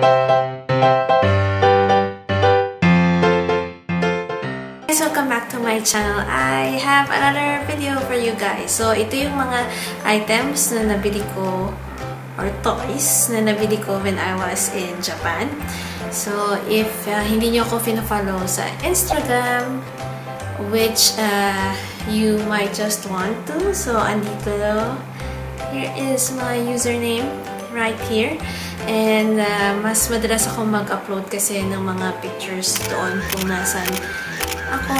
guys! Welcome back to my channel. I have another video for you guys. So, ito yung mga items na nabili ko or toys na nabili ko when I was in Japan. So, if uh, hindi nyo ako fina-follow sa Instagram, which uh, you might just want to, so andito, here is my username right here. And uh, mas madalas ako mag-upload kasi ng mga pictures doon kung nasan ako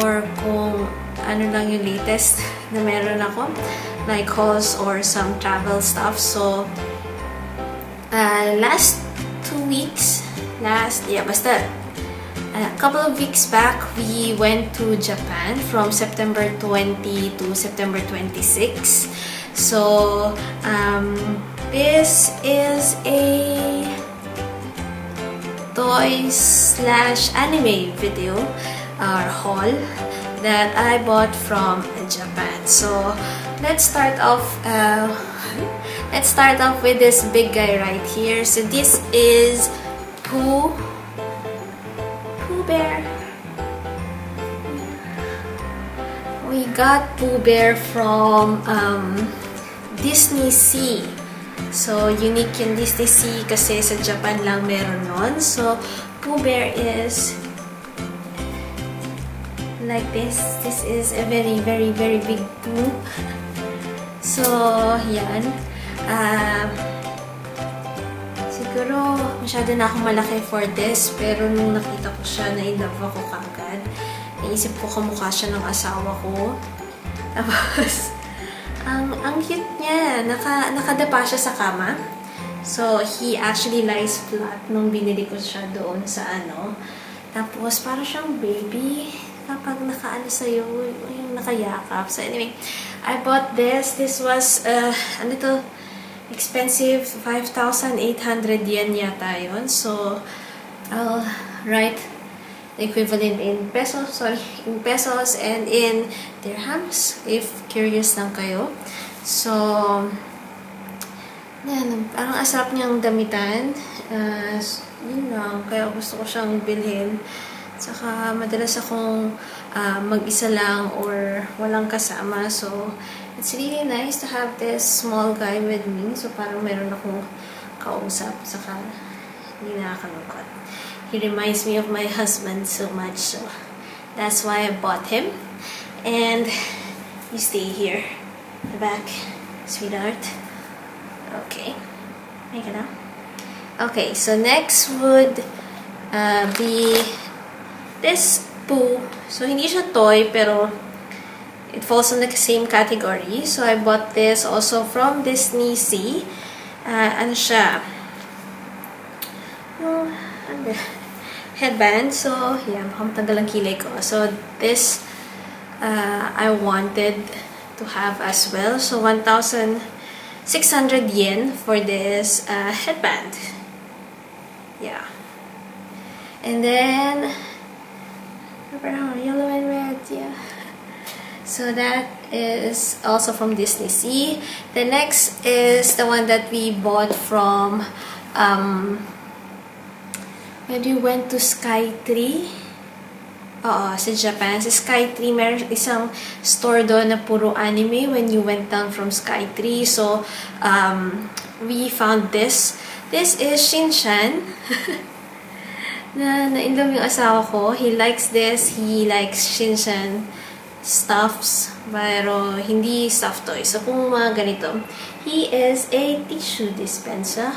or kung ano lang yung latest na meron ako like hauls or some travel stuff so uh, last two weeks last yeah basta a couple of weeks back we went to Japan from September 20 to September 26 so um, this is a toy slash anime video or haul that I bought from Japan. So let's start off. Uh, let's start off with this big guy right here. So this is Pooh Pooh Bear. We got Pooh Bear from um, Disney Sea. So, unique yung Disney Sea kasi sa Japan lang meron nun. So, Pooh Bear is like this. This is a very, very, very big Pooh. So, yan. Uh, siguro, masyado na akong malaki for this. Pero nung nakita ko siya, na-in-love ako kagad. Naisip ko kamukha siya ng asawa ko. Tapos, ang, ang cute niya. Naka, nakadapa siya sa kama. So, he actually lies flat nung binili ko siya doon sa ano. Tapos, para siyang baby kapag nakaano sa'yo, yung nakayakap. So, anyway, I bought this. This was uh, a little expensive. 5,800 yen yata yun. So, I'll write the equivalent in pesos, sorry, in pesos and in dirhams, if curious lang kayo. So, yan, parang asarap niyang damitan. Uh, yun lang, kaya gusto ko siyang bilhin. Saka, madalas akong uh, mag-isa lang or walang kasama. So, it's really nice to have this small guy with me. So, parang meron akong kausap. Saka, hindi nakakalungkot. He reminds me of my husband so much. So, that's why I bought him. And, you stay here. The back, sweetheart. Okay. Make it up. Okay, so next would uh, be this Pooh. So, hindi siya toy, pero it falls in the same category. So, I bought this also from Disney Sea. Uh, ano siya? Oh, headband. So, yeah, tanggal ang kilay ko. So, this, uh, I wanted to have as well. So, 1,600 yen for this uh, headband. Yeah. And then, yellow and red, yeah. So that is also from Disney Sea. The next is the one that we bought from um, when we went to Sky Tree. Oo, sa Japan. Sa Sky Tree, meron isang store doon na puro anime when you went down from Sky Tree. So, um, we found this. This is Shinchan. na na-inlove yung asawa ko. He likes this. He likes Shinchan stuffs. Pero, hindi stuffed toys. So, kung mga ganito, he is a tissue dispenser.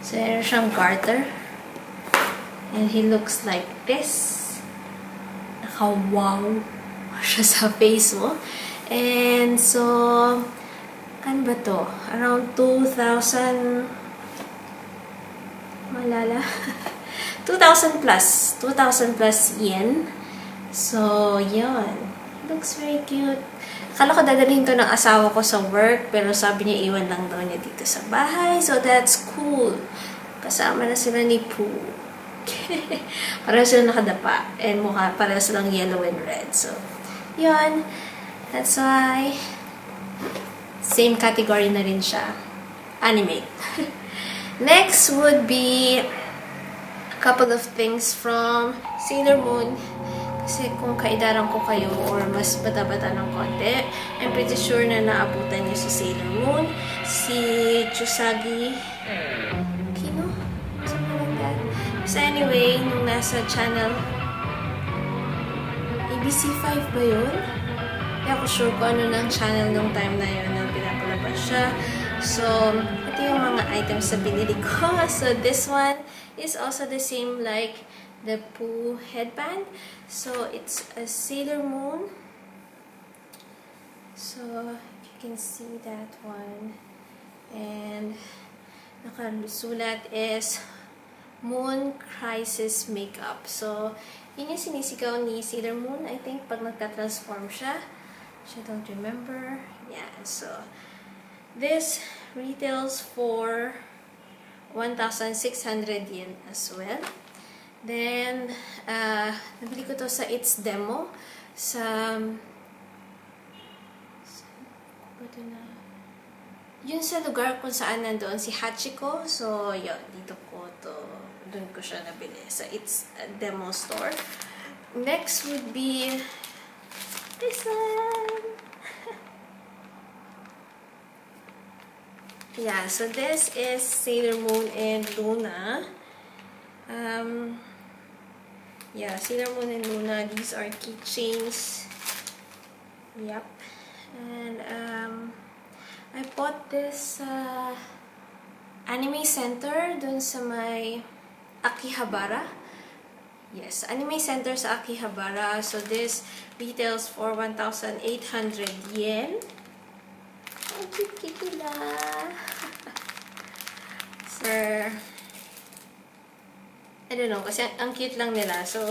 So, meron siyang garter. And he looks like this. Naka-wow siya sa face mo. And so, kan ba to? Around 2,000 malala. 2,000 plus. 2,000 plus yen. So, yun. Looks very cute. Akala ko dadalhin to ng asawa ko sa work, pero sabi niya iwan lang daw niya dito sa bahay. So, that's cool. Kasama na sila ni Pooh. Pareho sila nakadapa. And mukha, pareho silang yellow and red. So, yun. That's why, same category na rin siya. Anime. Next would be a couple of things from Sailor Moon. Kasi kung kaidaran ko kayo or mas bata-bata ng konti, I'm pretty sure na naabutan niyo si Sailor Moon, si Chusagi So anyway, nung nasa channel ABC5 ba yun? Hindi ako sure kung ano ng channel nung time na yun na pinapalabas siya. So, ito yung mga items na binili ko. So, this one is also the same like the Pooh headband. So, it's a Sailor Moon. So, you can see that one. And, nakalusulat is Moon Crisis Makeup. So, yun yung sinisigaw ni Sailor Moon, I think, pag nagka-transform siya. I don't remember. Yeah, so, this retails for 1,600 yen as well. Then, uh, nabili ko to sa It's Demo. Sa, sa na, yun sa lugar kung saan nandoon si Hachiko. So, yun, dito ko dun ko siya nabili. It's a Demo store. Next would be this one. Yeah, so this is Sailor Moon and Luna. Um, yeah, Sailor Moon and Luna. These are keychains. Yep. And um, I bought this uh, anime center dun sa may Akihabara. Yes, anime center sa Akihabara. So this retails for 1,800 yen. Ang nila. For, I don't know, kasi ang, ang cute lang nila. So,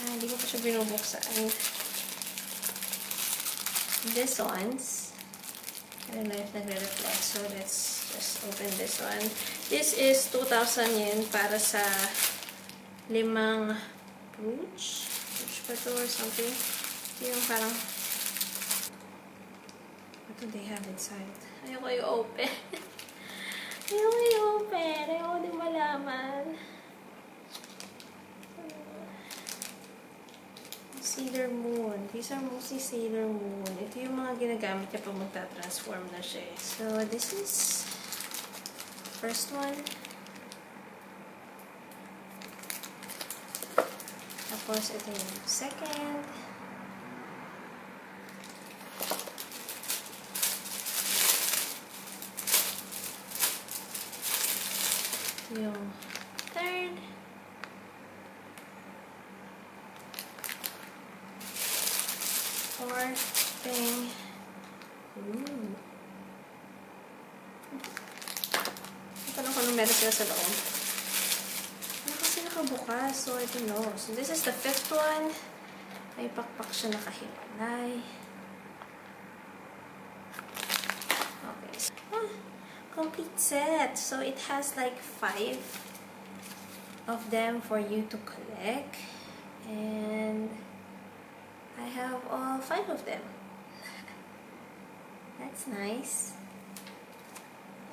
ah, hindi ko pa siya binubuksan. This ones, I don't know if nagre-reflect. So, let's just open this one. This is 2,000 yen para sa limang brooch. Brooch pa to or something. Yung parang What do they have inside? Ayoko i-open. Ayoko i-open. Ayoko din malaman. Sailor Moon. These are mostly Sailor Moon. Ito yung mga ginagamit niya pag magta-transform na siya. eh. So, this is first one. Tapos, ito yung second. yung meron sila sa loob. Ano kasi nakabukas? So, I don't know. So, this is the fifth one. May pakpak siya nakahiwalay. Okay. So, ah, complete set. So, it has like five of them for you to collect. And I have all five of them. That's nice.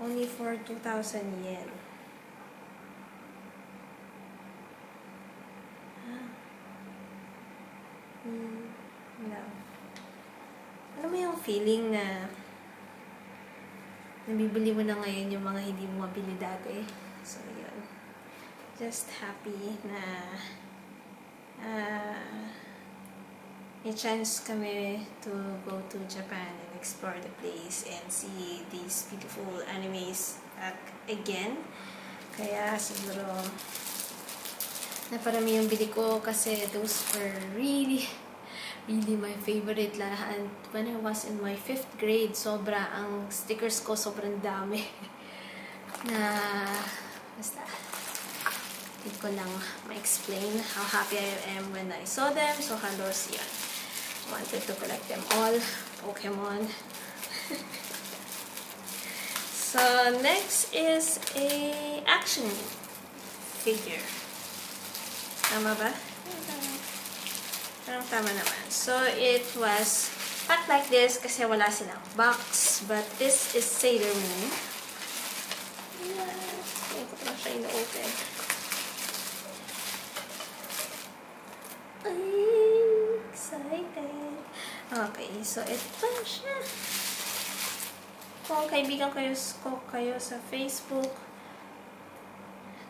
Only for 2,000 yen. Hmm, love. Ano mo yung feeling na nabibili mo na ngayon yung mga hindi mo mabili dati? So, yun. Just happy na uh, may chance kami to go to Japan and explore the place and see these beautiful animes again. Kaya siguro naparami yung bili ko kasi those were really really my favorite lahat. When I was in my fifth grade, sobra ang stickers ko sobrang dami. na basta hindi ko lang ma-explain how happy I am when I saw them. So halos yan. Wanted to collect them all. Pokemon. so next is a action figure. Tama ba? Parang tama naman. So, it was packed like this kasi wala silang box. But this is Sailor Moon. ko pa lang siya ino-open. Excited. Okay, so ito siya. Kung kaibigan kayo, ko kayo sa Facebook,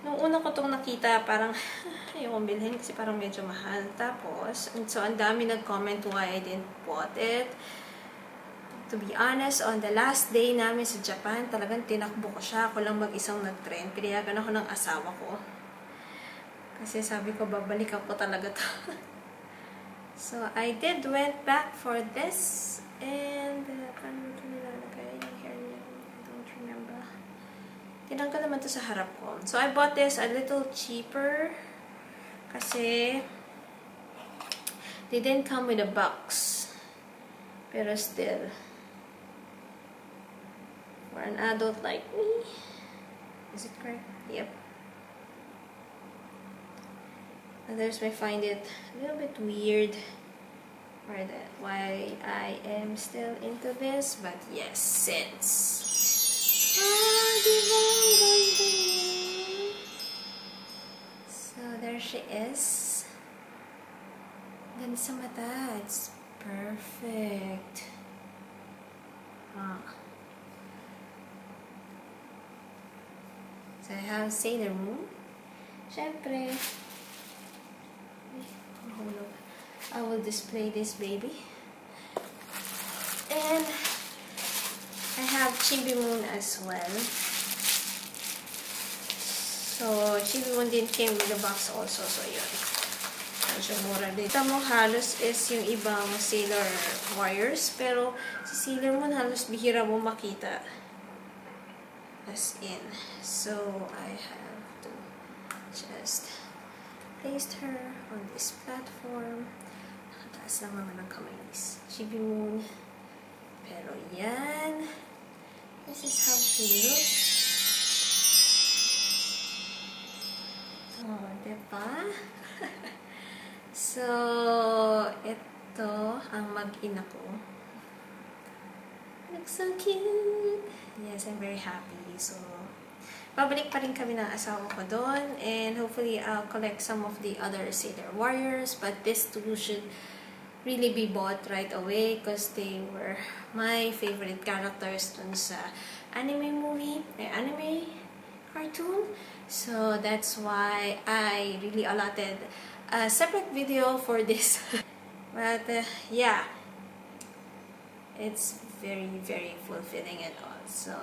nung una ko itong nakita, parang ayokong bilhin kasi parang medyo mahal. Tapos, so ang dami nag-comment why I didn't bought it. To be honest, on the last day namin sa Japan, talagang tinakbo ko siya. Ako lang mag-isang nag-trend. Pinayagan ako ng asawa ko. Kasi sabi ko, babalikan ko talaga to. so, I did went back for this. And, uh, paano ito nilalagay? Tinanggal naman to sa harap ko. So, I bought this a little cheaper. Kasi, they didn't come with a box. Pero still, for an adult like me, is it correct? Yep. Others may find it a little bit weird that why I am still into this, but yes, since. So, there she is. Ganda sa mata. It's perfect. Ah. So, I have Moon. Siyempre, mahulog. I will display this baby. And have Chibi Moon as well. So, Chibi Moon din came with the box also. So, yun. Medyo mura din. Ito mo halos is yung ibang Sailor Warriors. Pero, si Sailor Moon halos bihira mo makita. As in. So, I have to just placed her on this platform. Nakataas lang naman ang kamay ni Chibi Moon. Pero yan. This is how she looks. Oh, diba? so, ito ang mag-ina ko. Looks so cute. Yes, I'm very happy. So, babalik pa rin kami ng asawa ko doon. And hopefully, I'll collect some of the other Sailor Warriors. But this two should really be bought right away because they were my favorite characters dun sa anime movie, eh, anime cartoon. So, that's why I really allotted a separate video for this. but, uh, yeah. It's very, very fulfilling and all. So,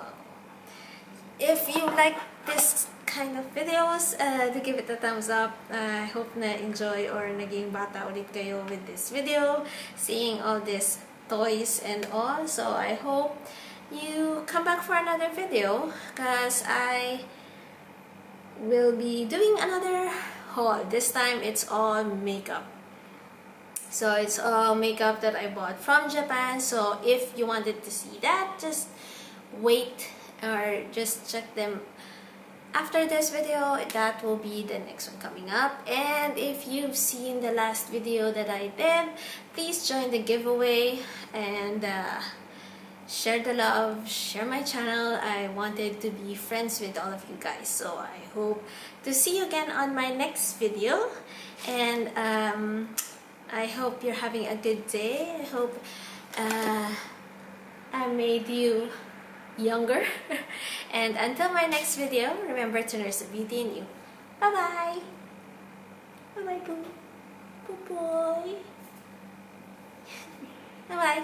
if you like this kind of videos, uh, to give it a thumbs up. I hope na enjoy or naging bata ulit kayo with this video, seeing all these toys and all. So I hope you come back for another video because I will be doing another haul. This time it's all makeup. So it's all makeup that I bought from Japan. So if you wanted to see that, just wait or just check them after this video that will be the next one coming up. And if you've seen the last video that I did please join the giveaway and uh, share the love share my channel. I wanted to be friends with all of you guys so I hope to see you again on my next video. And um, I hope you're having a good day. I hope uh, I made you younger. and until my next video, remember to nurse the beauty in you. Bye-bye! Bye-bye, boo. Boo boy. Bye-bye.